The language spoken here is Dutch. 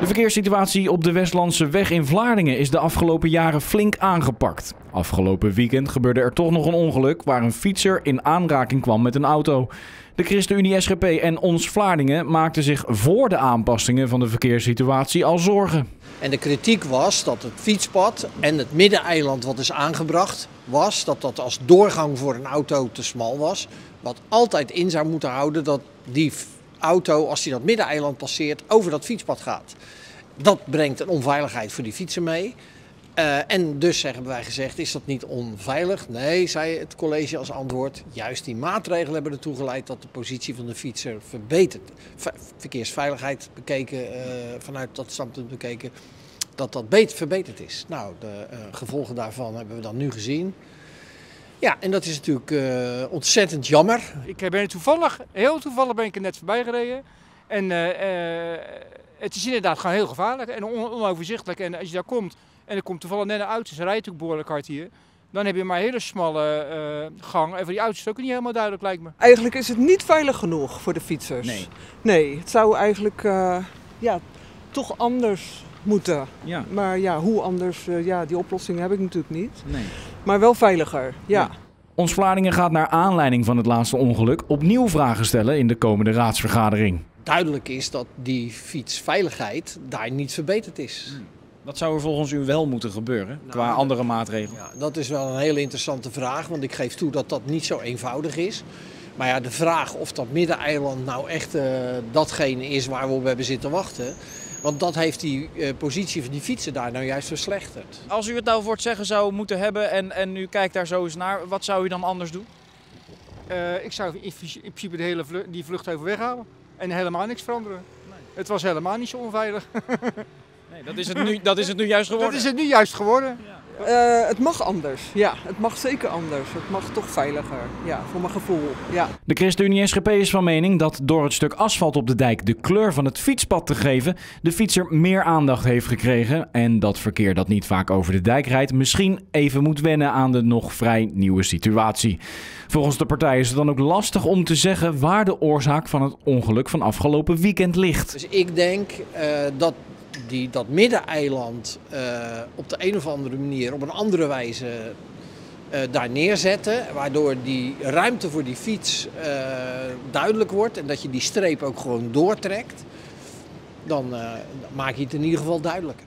De verkeerssituatie op de Westlandse weg in Vlaardingen is de afgelopen jaren flink aangepakt. Afgelopen weekend gebeurde er toch nog een ongeluk waar een fietser in aanraking kwam met een auto. De ChristenUnie SGP en Ons Vlaardingen maakten zich voor de aanpassingen van de verkeerssituatie al zorgen. En de kritiek was dat het fietspad en het middeneiland wat is aangebracht was, dat dat als doorgang voor een auto te smal was. Wat altijd in zou moeten houden dat die auto, als die dat middeneiland passeert, over dat fietspad gaat. Dat brengt een onveiligheid voor die fietser mee. Uh, en dus hebben wij gezegd, is dat niet onveilig? Nee, zei het college als antwoord. Juist die maatregelen hebben ertoe geleid dat de positie van de fietser verbetert. verkeersveiligheid bekeken, uh, vanuit dat standpunt bekeken, dat dat beter, verbeterd is. Nou, de uh, gevolgen daarvan hebben we dan nu gezien. Ja, en dat is natuurlijk uh, ontzettend jammer. Ik ben toevallig, heel toevallig ben ik er net voorbij gereden. En uh, uh, het is inderdaad gewoon heel gevaarlijk en on onoverzichtelijk. En als je daar komt en er komt toevallig net een auto, ze rijdt natuurlijk behoorlijk hard hier. Dan heb je maar een hele smalle gang. En voor die auto's is het ook niet helemaal duidelijk, lijkt me. Eigenlijk is het niet veilig genoeg voor de fietsers. Nee. Nee, het zou eigenlijk ja, toch anders moeten. Ja. Maar ja, hoe anders, ja, die oplossing heb ik natuurlijk niet. Nee. Maar wel veiliger, ja. Ja. Ons Vlaardingen gaat naar aanleiding van het laatste ongeluk opnieuw vragen stellen in de komende raadsvergadering. Duidelijk is dat die fietsveiligheid daar niet verbeterd is. Wat zou er volgens u wel moeten gebeuren qua andere maatregelen? Ja, dat is wel een hele interessante vraag, want ik geef toe dat dat niet zo eenvoudig is. Maar ja, de vraag of dat middeneiland nou echt uh, datgene is waar we op hebben zitten wachten. Want dat heeft die uh, positie van die fietsen daar nou juist verslechterd. Als u het nou voor het zeggen zou moeten hebben en, en u kijkt daar zo eens naar, wat zou u dan anders doen? Uh, ik zou in principe de hele vlucht, die vlucht even weghalen en helemaal niks veranderen. Nee. Het was helemaal niet zo onveilig. nee, dat, is het nu, dat is het nu juist geworden? Dat is het nu juist geworden. Ja. Uh, het mag anders, ja. Het mag zeker anders. Het mag toch veiliger, ja, voor mijn gevoel, ja. De ChristenUnie SGP is van mening dat door het stuk asfalt op de dijk de kleur van het fietspad te geven, de fietser meer aandacht heeft gekregen en dat verkeer dat niet vaak over de dijk rijdt misschien even moet wennen aan de nog vrij nieuwe situatie. Volgens de partij is het dan ook lastig om te zeggen waar de oorzaak van het ongeluk van afgelopen weekend ligt. Dus ik denk uh, dat die dat middeneiland uh, op de een of andere manier, op een andere wijze uh, daar neerzetten. Waardoor die ruimte voor die fiets uh, duidelijk wordt en dat je die streep ook gewoon doortrekt. Dan maak je het in ieder geval duidelijker.